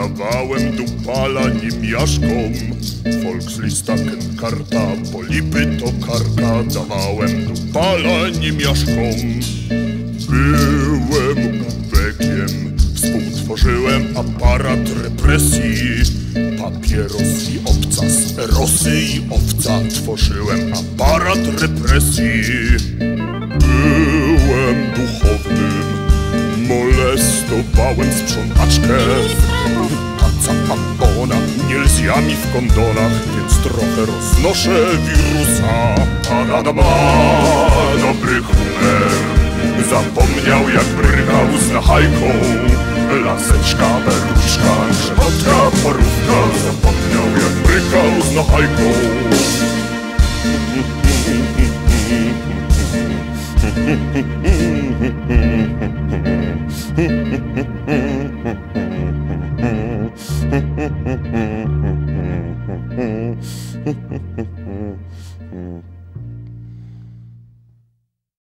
Dawałem dupala niemiaszkom Volkslistaken karta Polipy to karka Dawałem dupala niemiaszkom Byłem ubekiem Współtworzyłem aparat represji. Papieros i obcas Rosy i owca. Tworzyłem aparat represji. Byłem duchownym Molestowałem sprzątaczkę Nielzjami w kondonach Więc trochę roznoszę wirusa. Adadama Dobry chumer Zapomniał jak brygał z nachajką. Laseczka, beruszka, grzewotka, porówka Zapomniał jak brygał z nachajką hmm.